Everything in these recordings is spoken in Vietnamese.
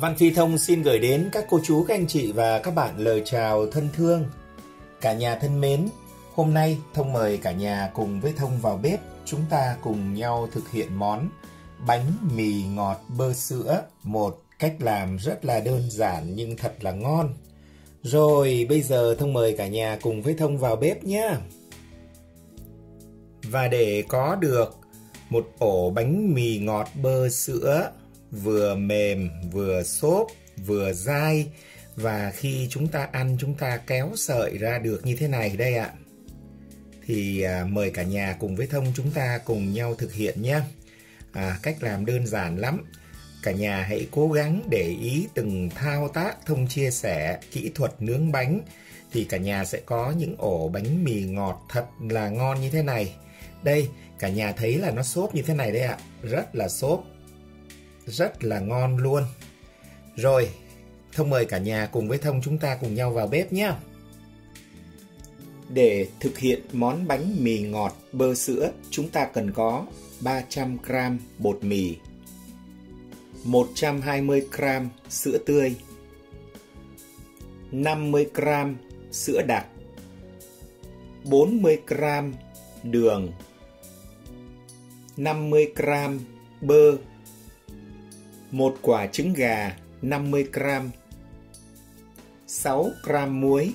Văn Phi Thông xin gửi đến các cô chú, các anh chị và các bạn lời chào thân thương. Cả nhà thân mến, hôm nay Thông mời cả nhà cùng với Thông vào bếp, chúng ta cùng nhau thực hiện món bánh mì ngọt bơ sữa, một cách làm rất là đơn giản nhưng thật là ngon. Rồi, bây giờ Thông mời cả nhà cùng với Thông vào bếp nhé. Và để có được một ổ bánh mì ngọt bơ sữa vừa mềm, vừa xốp, vừa dai và khi chúng ta ăn chúng ta kéo sợi ra được như thế này đây ạ. Thì à, mời cả nhà cùng với Thông chúng ta cùng nhau thực hiện nhé. À, cách làm đơn giản lắm. Cả nhà hãy cố gắng để ý từng thao tác Thông chia sẻ kỹ thuật nướng bánh thì cả nhà sẽ có những ổ bánh mì ngọt thật là ngon như thế này. Đây, cả nhà thấy là nó xốp như thế này đây ạ. Rất là xốp rất là ngon luôn. Rồi, Thông mời cả nhà cùng với Thông chúng ta cùng nhau vào bếp nhé. Để thực hiện món bánh mì ngọt bơ sữa, chúng ta cần có 300 g bột mì, 120 g sữa tươi, 50 g sữa đặc, 40 g đường, 50 g bơ một quả trứng gà 50g, 6 g muối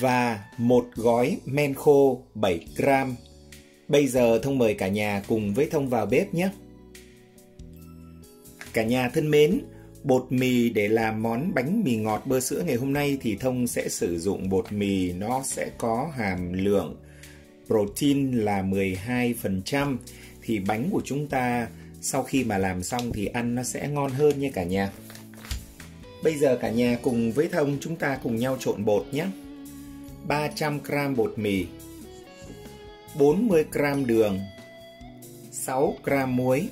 và một gói men khô 7g. Bây giờ Thông mời cả nhà cùng với Thông vào bếp nhé. Cả nhà thân mến, bột mì để làm món bánh mì ngọt bơ sữa ngày hôm nay thì Thông sẽ sử dụng bột mì nó sẽ có hàm lượng protein là 12% thì bánh của chúng ta sau khi mà làm xong thì ăn nó sẽ ngon hơn nha cả nhà. Bây giờ cả nhà cùng với thông chúng ta cùng nhau trộn bột nhé. 300g bột mì 40g đường 6g muối,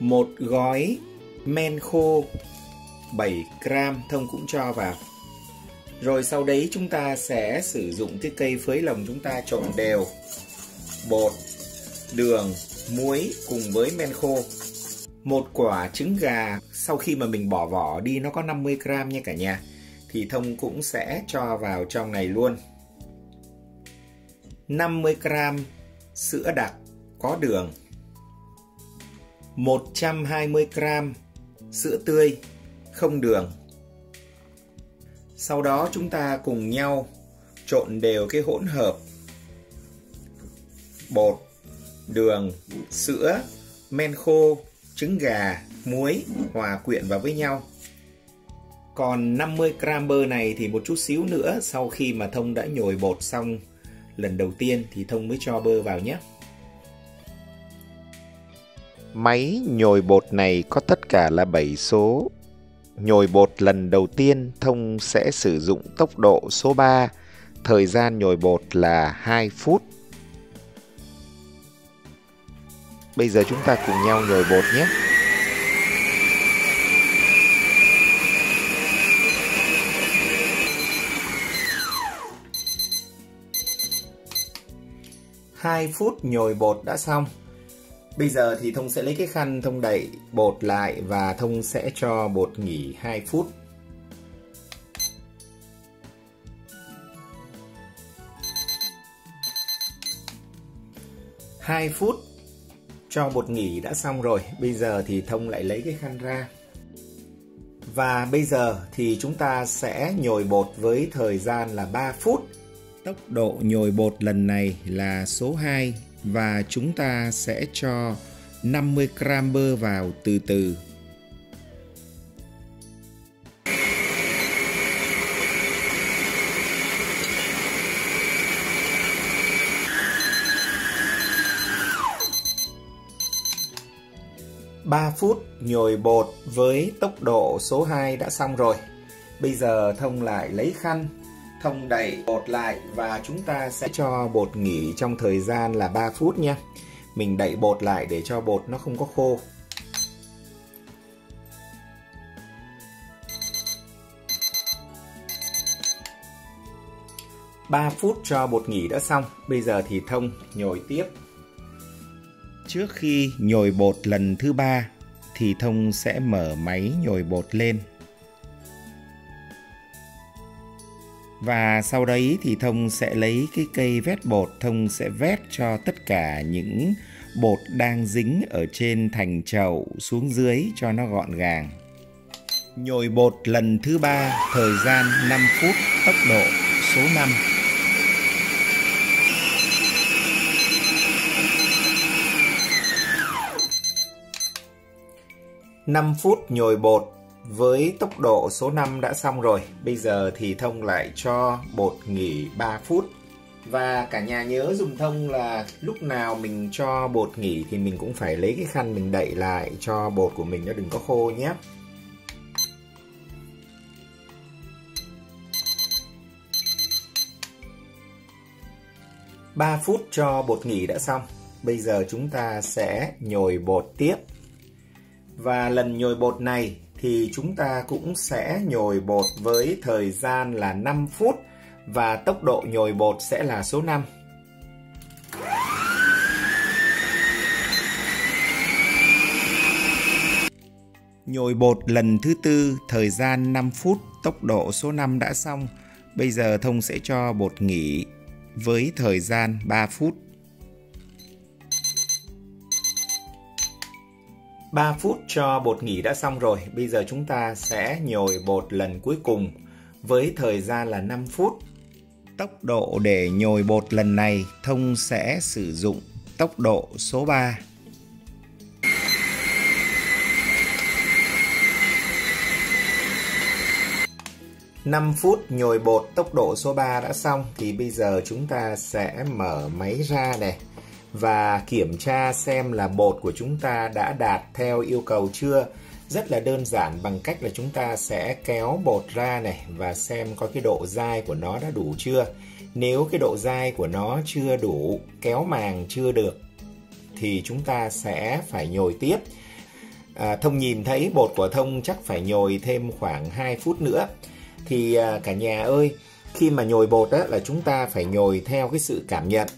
một gói men khô 7g thông cũng cho vào. Rồi sau đấy chúng ta sẽ sử dụng cái cây phới lồng chúng ta trộn đều, bột, đường muối cùng với men khô. Một quả trứng gà, sau khi mà mình bỏ vỏ đi, nó có 50 gram nha cả nhà. Thì Thông cũng sẽ cho vào trong này luôn. 50 gram sữa đặc có đường. 120 gram sữa tươi không đường. Sau đó chúng ta cùng nhau trộn đều cái hỗn hợp bột đường, sữa, men khô, trứng gà, muối hòa quyện vào với nhau. Còn 50 gram bơ này thì một chút xíu nữa sau khi mà Thông đã nhồi bột xong lần đầu tiên thì Thông mới cho bơ vào nhé. Máy nhồi bột này có tất cả là 7 số. Nhồi bột lần đầu tiên Thông sẽ sử dụng tốc độ số 3, thời gian nhồi bột là 2 phút. Bây giờ chúng ta cùng nhau nhồi bột nhé. Hai phút nhồi bột đã xong. Bây giờ thì Thông sẽ lấy cái khăn Thông đậy bột lại và Thông sẽ cho bột nghỉ 2 phút. Hai phút cho bột nghỉ đã xong rồi, bây giờ thì thông lại lấy cái khăn ra. Và bây giờ thì chúng ta sẽ nhồi bột với thời gian là 3 phút. Tốc độ nhồi bột lần này là số 2 và chúng ta sẽ cho 50 gram bơ vào từ từ. 3 phút nhồi bột với tốc độ số 2 đã xong rồi. Bây giờ Thông lại lấy khăn, Thông đẩy bột lại và chúng ta sẽ cho bột nghỉ trong thời gian là 3 phút nha. Mình đậy bột lại để cho bột nó không có khô. ba phút cho bột nghỉ đã xong, bây giờ thì Thông nhồi tiếp. Trước khi nhồi bột lần thứ ba thì Thông sẽ mở máy nhồi bột lên. Và sau đấy thì Thông sẽ lấy cái cây vét bột, Thông sẽ vét cho tất cả những bột đang dính ở trên thành chậu xuống dưới cho nó gọn gàng. Nhồi bột lần thứ ba, thời gian 5 phút, tốc độ số 5. 5 phút nhồi bột với tốc độ số 5 đã xong rồi. Bây giờ thì thông lại cho bột nghỉ 3 phút. Và cả nhà nhớ dùng thông là lúc nào mình cho bột nghỉ thì mình cũng phải lấy cái khăn mình đậy lại cho bột của mình nó đừng có khô nhé. ba phút cho bột nghỉ đã xong. Bây giờ chúng ta sẽ nhồi bột tiếp và lần nhồi bột này thì chúng ta cũng sẽ nhồi bột với thời gian là 5 phút và tốc độ nhồi bột sẽ là số 5. Nhồi bột lần thứ tư, thời gian 5 phút, tốc độ số 5 đã xong. Bây giờ Thông sẽ cho bột nghỉ với thời gian 3 phút. 3 phút cho bột nghỉ đã xong rồi. Bây giờ chúng ta sẽ nhồi bột lần cuối cùng với thời gian là 5 phút. Tốc độ để nhồi bột lần này thông sẽ sử dụng tốc độ số 3. năm phút nhồi bột tốc độ số 3 đã xong thì bây giờ chúng ta sẽ mở máy ra này và kiểm tra xem là bột của chúng ta đã đạt theo yêu cầu chưa. Rất là đơn giản bằng cách là chúng ta sẽ kéo bột ra này và xem coi cái độ dai của nó đã đủ chưa. Nếu cái độ dai của nó chưa đủ, kéo màng chưa được thì chúng ta sẽ phải nhồi tiếp. À, thông nhìn thấy bột của thông chắc phải nhồi thêm khoảng 2 phút nữa. Thì à, cả nhà ơi, khi mà nhồi bột á, là chúng ta phải nhồi theo cái sự cảm nhận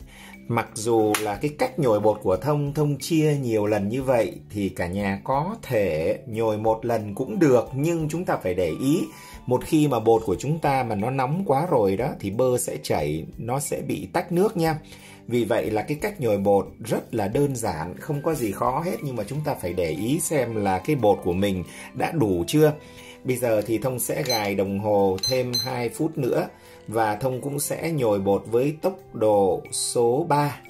Mặc dù là cái cách nhồi bột của thông thông chia nhiều lần như vậy thì cả nhà có thể nhồi một lần cũng được, nhưng chúng ta phải để ý, một khi mà bột của chúng ta mà nó nóng quá rồi đó thì bơ sẽ chảy, nó sẽ bị tách nước nha vì vậy là cái cách nhồi bột rất là đơn giản, không có gì khó hết, nhưng mà chúng ta phải để ý xem là cái bột của mình đã đủ chưa bây giờ thì thông sẽ gài đồng hồ thêm 2 phút nữa và Thông cũng sẽ nhồi bột với tốc độ số 3.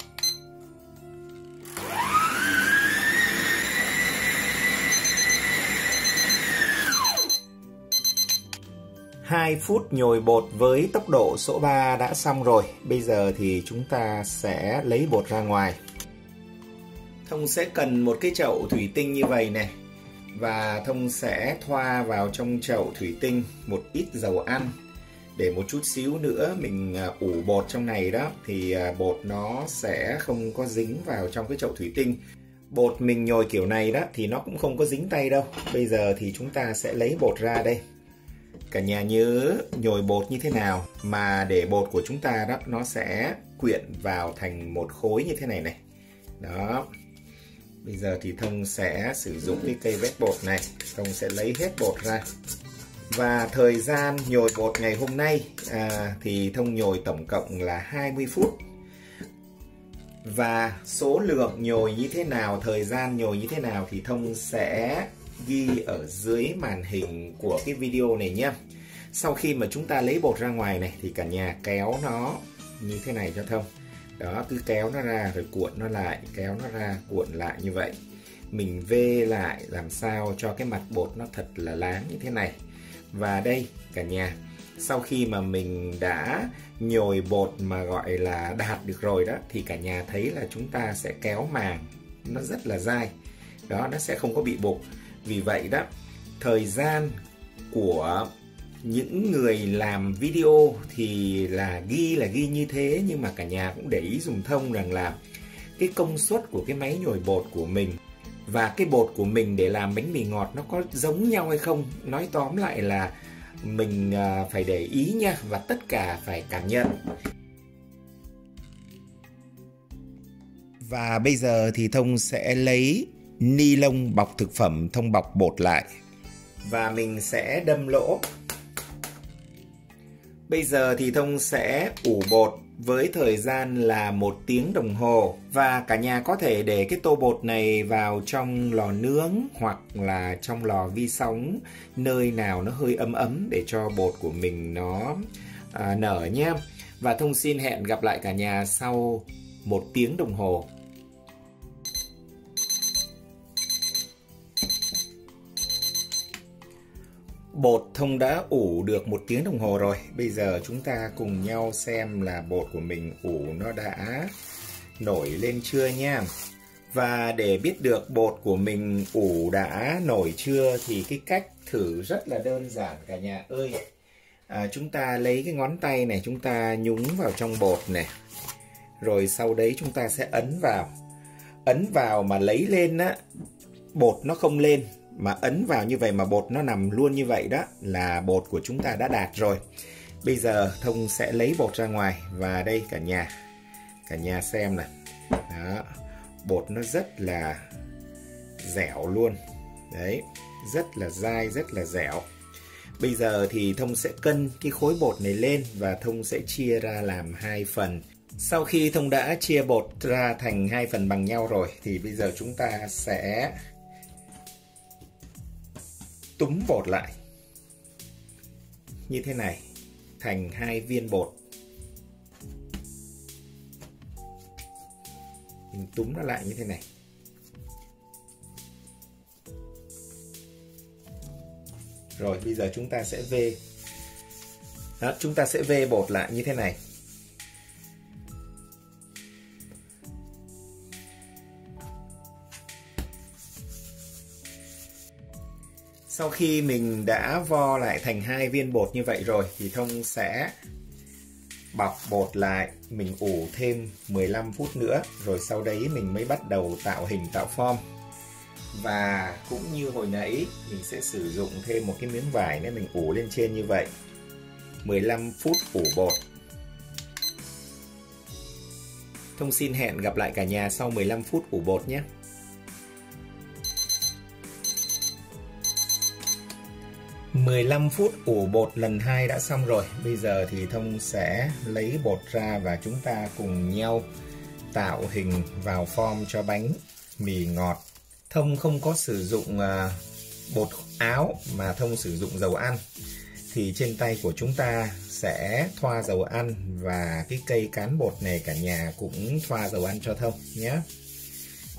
2 phút nhồi bột với tốc độ số 3 đã xong rồi. Bây giờ thì chúng ta sẽ lấy bột ra ngoài. Thông sẽ cần một cái chậu thủy tinh như vậy này. Và Thông sẽ thoa vào trong chậu thủy tinh một ít dầu ăn để một chút xíu nữa mình à, ủ bột trong này đó, thì à, bột nó sẽ không có dính vào trong cái chậu thủy tinh bột mình nhồi kiểu này đó thì nó cũng không có dính tay đâu bây giờ thì chúng ta sẽ lấy bột ra đây cả nhà nhớ nhồi bột như thế nào mà để bột của chúng ta đó nó sẽ quyện vào thành một khối như thế này này. Đó. Bây giờ thì thông sẽ sử dụng cái cây vét bột này. Thông sẽ lấy hết bột ra. Và thời gian nhồi bột ngày hôm nay à, thì thông nhồi tổng cộng là 20 phút. Và số lượng nhồi như thế nào, thời gian nhồi như thế nào thì thông sẽ ghi ở dưới màn hình của cái video này nhé. Sau khi mà chúng ta lấy bột ra ngoài này thì cả nhà kéo nó như thế này cho thông. Đó, cứ kéo nó ra rồi cuộn nó lại, kéo nó ra, cuộn lại như vậy. Mình vê lại làm sao cho cái mặt bột nó thật là láng như thế này và đây cả nhà sau khi mà mình đã nhồi bột mà gọi là đạt được rồi đó thì cả nhà thấy là chúng ta sẽ kéo màng nó rất là dai đó nó sẽ không có bị bục vì vậy đó, thời gian của những người làm video thì là ghi là ghi như thế, nhưng mà cả nhà cũng để ý dùng thông rằng là cái công suất của cái máy nhồi bột của mình và cái bột của mình để làm bánh mì ngọt nó có giống nhau hay không, nói tóm lại là mình à, phải để ý nha, và tất cả phải cảm nhận. Và bây giờ thì thông sẽ lấy ni lông bọc thực phẩm thông bọc bột lại và mình sẽ đâm lỗ. Bây giờ thì Thông sẽ ủ bột với thời gian là một tiếng đồng hồ và cả nhà có thể để cái tô bột này vào trong lò nướng hoặc là trong lò vi sóng nơi nào nó hơi ấm ấm để cho bột của mình nó à, nở nhé. Và Thông xin hẹn gặp lại cả nhà sau một tiếng đồng hồ. Bột thông đã ủ được một tiếng đồng hồ rồi. Bây giờ chúng ta cùng nhau xem là bột của mình ủ nó đã nổi lên chưa nha. Và để biết được bột của mình ủ đã nổi chưa thì cái cách thử rất là đơn giản cả nhà ơi. À, chúng ta lấy cái ngón tay này chúng ta nhúng vào trong bột này. Rồi sau đấy chúng ta sẽ ấn vào. Ấn vào mà lấy lên á, bột nó không lên mà ấn vào như vậy mà bột nó nằm luôn như vậy đó là bột của chúng ta đã đạt rồi. Bây giờ thông sẽ lấy bột ra ngoài và đây cả nhà. Cả nhà xem này. Đó. Bột nó rất là dẻo luôn. Đấy, rất là dai, rất là dẻo. Bây giờ thì thông sẽ cân cái khối bột này lên và thông sẽ chia ra làm hai phần. Sau khi thông đã chia bột ra thành hai phần bằng nhau rồi thì bây giờ chúng ta sẽ túm bột lại. Như thế này thành hai viên bột. Mình túm nó lại như thế này. Rồi bây giờ chúng ta sẽ vê. Đó, chúng ta sẽ vê bột lại như thế này. Sau khi mình đã vo lại thành hai viên bột như vậy rồi thì Thông sẽ bọc bột lại, mình ủ thêm 15 phút nữa rồi sau đấy mình mới bắt đầu tạo hình tạo form. Và cũng như hồi nãy mình sẽ sử dụng thêm một cái miếng vải để mình ủ lên trên như vậy. 15 phút ủ bột. Thông xin hẹn gặp lại cả nhà sau 15 phút ủ bột nhé. 15 phút ủ bột lần 2 đã xong rồi. Bây giờ thì Thông sẽ lấy bột ra và chúng ta cùng nhau tạo hình vào form cho bánh mì ngọt. Thông không có sử dụng à, bột áo mà Thông sử dụng dầu ăn. Thì trên tay của chúng ta sẽ thoa dầu ăn và cái cây cán bột này cả nhà cũng thoa dầu ăn cho Thông nhé.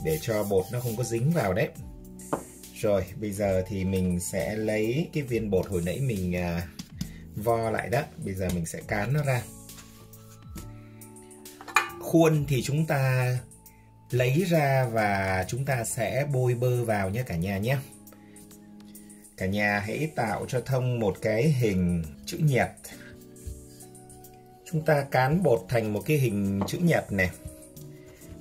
Để cho bột nó không có dính vào đấy. Rồi, bây giờ thì mình sẽ lấy cái viên bột hồi nãy mình à, vo lại đó. Bây giờ mình sẽ cán nó ra. Khuôn thì chúng ta lấy ra và chúng ta sẽ bôi bơ vào nhé cả nhà nhé. Cả nhà hãy tạo cho thông một cái hình chữ nhật. Chúng ta cán bột thành một cái hình chữ nhật này.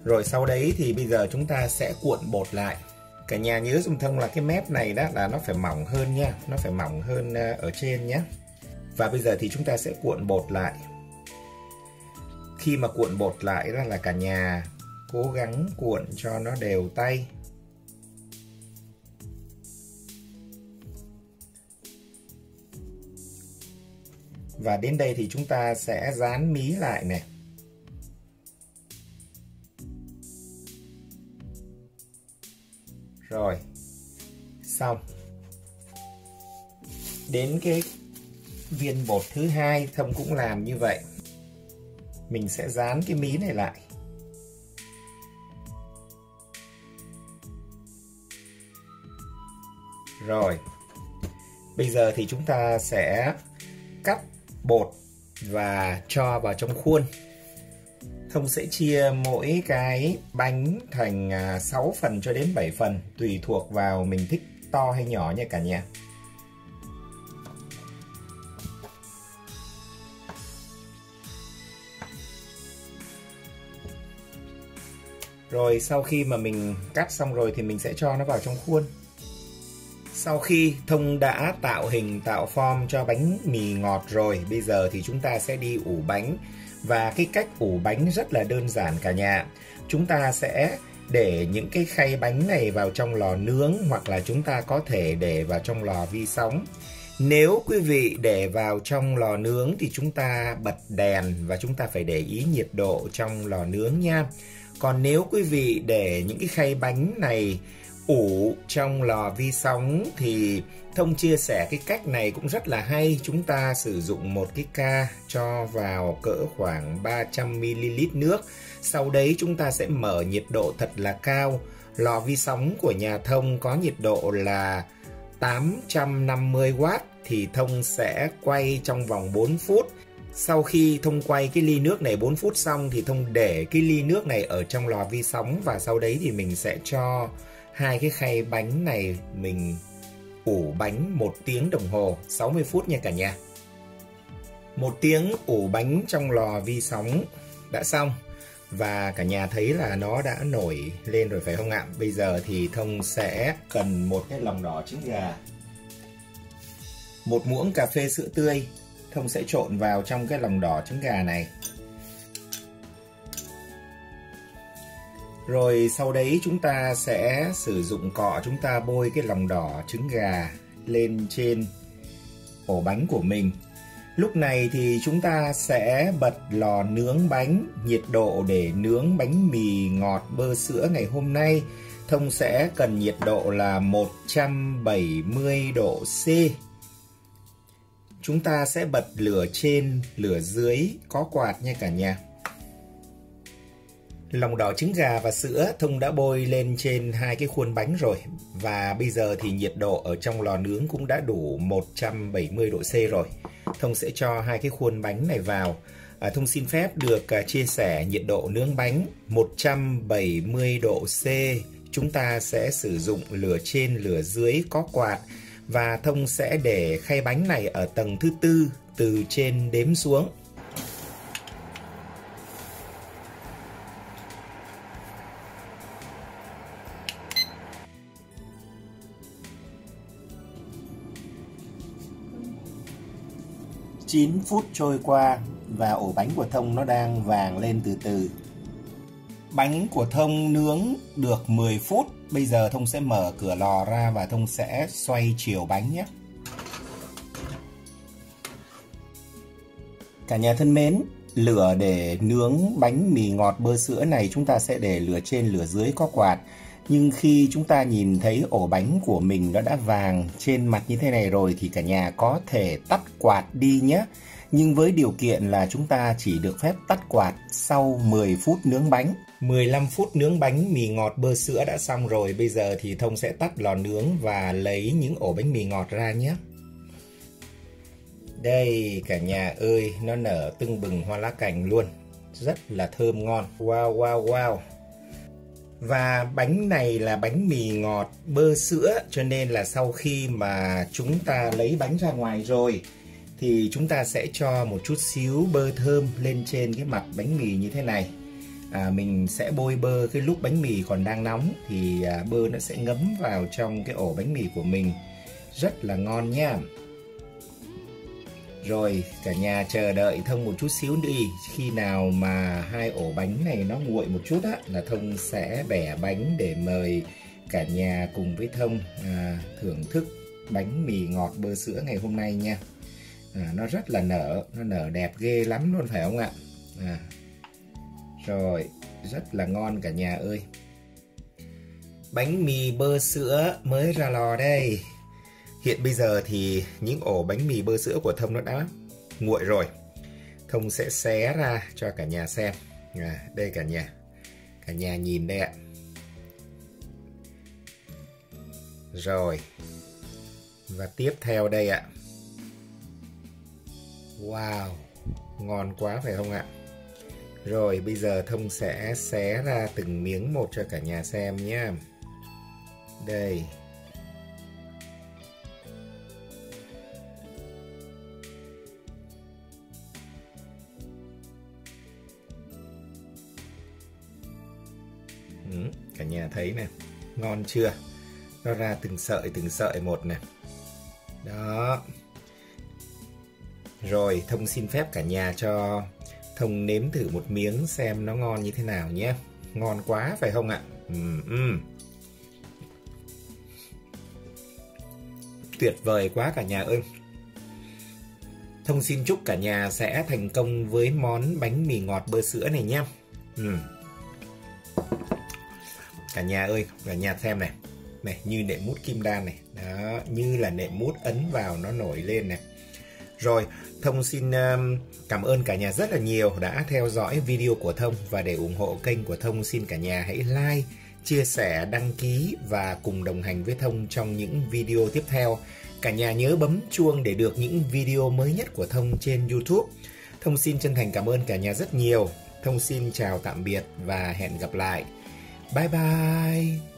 Rồi sau đấy thì bây giờ chúng ta sẽ cuộn bột lại cả nhà nhớ dùng thông là cái mép này đó là nó phải mỏng hơn nha, nó phải mỏng hơn ờ, ở trên nhé và bây giờ thì chúng ta sẽ cuộn bột lại. Khi mà cuộn bột lại đó là cả nhà cố gắng cuộn cho nó đều tay. Và đến đây thì chúng ta sẽ dán mí lại này. Rồi. Xong. Đến cái viên bột thứ hai thông cũng làm như vậy. Mình sẽ dán cái mí này lại. Rồi. Bây giờ thì chúng ta sẽ cắt bột và cho vào trong khuôn. Thông sẽ chia mỗi cái bánh thành à, 6 phần cho đến 7 phần tùy thuộc vào mình thích to hay nhỏ nha cả nhà. Rồi sau khi mà mình cắt xong rồi thì mình sẽ cho nó vào trong khuôn. Sau khi Thông đã tạo hình tạo form cho bánh mì ngọt rồi, bây giờ thì chúng ta sẽ đi ủ bánh và cái cách ủ bánh rất là đơn giản cả nhà. Chúng ta sẽ để những cái khay bánh này vào trong lò nướng hoặc là chúng ta có thể để vào trong lò vi sóng. Nếu quý vị để vào trong lò nướng thì chúng ta bật đèn và chúng ta phải để ý nhiệt độ trong lò nướng nha. Còn nếu quý vị để những cái khay bánh này ủ trong lò vi sóng thì thông chia sẻ cái cách này cũng rất là hay. Chúng ta sử dụng một cái ca cho vào cỡ khoảng 300ml nước. Sau đấy chúng ta sẽ mở nhiệt độ thật là cao. Lò vi sóng của nhà thông có nhiệt độ là 850W thì thông sẽ quay trong vòng 4 phút. Sau khi thông quay cái ly nước này 4 phút xong thì thông để cái ly nước này ở trong lò vi sóng và sau đấy thì mình sẽ cho hai cái khay bánh này mình ủ bánh một tiếng đồng hồ 60 phút nha cả nhà. Một tiếng ủ bánh trong lò vi sóng đã xong và cả nhà thấy là nó đã nổi lên rồi phải không ạ? Bây giờ thì Thông sẽ cần một cái lòng đỏ trứng gà, một muỗng cà phê sữa tươi Thông sẽ trộn vào trong cái lòng đỏ trứng gà này Rồi sau đấy chúng ta sẽ sử dụng cọ chúng ta bôi cái lòng đỏ trứng gà lên trên ổ bánh của mình. Lúc này thì chúng ta sẽ bật lò nướng bánh, nhiệt độ để nướng bánh mì ngọt bơ sữa ngày hôm nay. Thông sẽ cần nhiệt độ là 170 độ C. Chúng ta sẽ bật lửa trên, lửa dưới có quạt nha cả nhà. Lòng đỏ trứng gà và sữa Thông đã bôi lên trên hai cái khuôn bánh rồi. Và bây giờ thì nhiệt độ ở trong lò nướng cũng đã đủ 170 độ C rồi. Thông sẽ cho hai cái khuôn bánh này vào. À, Thông xin phép được à, chia sẻ nhiệt độ nướng bánh 170 độ C. Chúng ta sẽ sử dụng lửa trên lửa dưới có quạt. Và Thông sẽ để khay bánh này ở tầng thứ tư từ trên đếm xuống. 9 phút trôi qua và ổ bánh của Thông nó đang vàng lên từ từ. Bánh của Thông nướng được 10 phút. Bây giờ Thông sẽ mở cửa lò ra và Thông sẽ xoay chiều bánh nhé. Cả nhà thân mến, lửa để nướng bánh mì ngọt bơ sữa này chúng ta sẽ để lửa trên lửa dưới có quạt nhưng khi chúng ta nhìn thấy ổ bánh của mình nó đã vàng trên mặt như thế này rồi thì cả nhà có thể tắt quạt đi nhé. Nhưng với điều kiện là chúng ta chỉ được phép tắt quạt sau 10 phút nướng bánh. 15 phút nướng bánh mì ngọt bơ sữa đã xong rồi, bây giờ thì Thông sẽ tắt lò nướng và lấy những ổ bánh mì ngọt ra nhé. Đây cả nhà ơi, nó nở tưng bừng hoa lá cành luôn. Rất là thơm ngon. Wow wow wow. Và bánh này là bánh mì ngọt bơ sữa cho nên là sau khi mà chúng ta lấy bánh ra ngoài rồi thì chúng ta sẽ cho một chút xíu bơ thơm lên trên cái mặt bánh mì như thế này. À, mình sẽ bôi bơ cái lúc bánh mì còn đang nóng thì à, bơ nó sẽ ngấm vào trong cái ổ bánh mì của mình rất là ngon nha. Rồi cả nhà chờ đợi Thông một chút xíu đi. Khi nào mà hai ổ bánh này nó nguội một chút á Là Thông sẽ bẻ bánh để mời cả nhà cùng với Thông à, thưởng thức bánh mì ngọt bơ sữa ngày hôm nay nha. À, Nó rất là nở, nó nở đẹp ghê lắm luôn phải không ạ? À, Rồi, rất là ngon cả nhà ơi. Bánh mì bơ sữa mới ra lò đây. Hiện bây giờ thì những ổ bánh mì bơ sữa của Thông nó đã nguội rồi. Thông sẽ xé ra cho cả nhà xem. À, đây cả nhà. Cả nhà nhìn đây ạ. Rồi. Và tiếp theo đây ạ. Wow, ngon quá phải không ạ? Rồi bây giờ Thông sẽ xé ra từng miếng một cho cả nhà xem nhé. Đây. Cả nhà thấy nè ngon chưa nó ra từng sợi từng sợi một nè đó rồi thông xin phép cả nhà cho thông nếm thử một miếng xem nó ngon như thế nào nhé ngon quá phải không ạ ừ, ừ. Tuyệt vời quá cả nhà ơi. Thông xin chúc cả nhà sẽ thành công với món bánh mì ngọt bơ sữa này nhé. ừ. Cả nhà ơi, cả nhà xem này. Này, như nệm mút kim đan này. Đó, như là nệm mút ấn vào nó nổi lên này. Rồi, Thông xin um, cảm ơn cả nhà rất là nhiều đã theo dõi video của Thông và để ủng hộ kênh của Thông xin cả nhà hãy like, chia sẻ, đăng ký và cùng đồng hành với Thông trong những video tiếp theo. Cả nhà nhớ bấm chuông để được những video mới nhất của Thông trên YouTube. Thông xin chân thành cảm ơn cả nhà rất nhiều. Thông xin chào tạm biệt và hẹn gặp lại. Bye bye!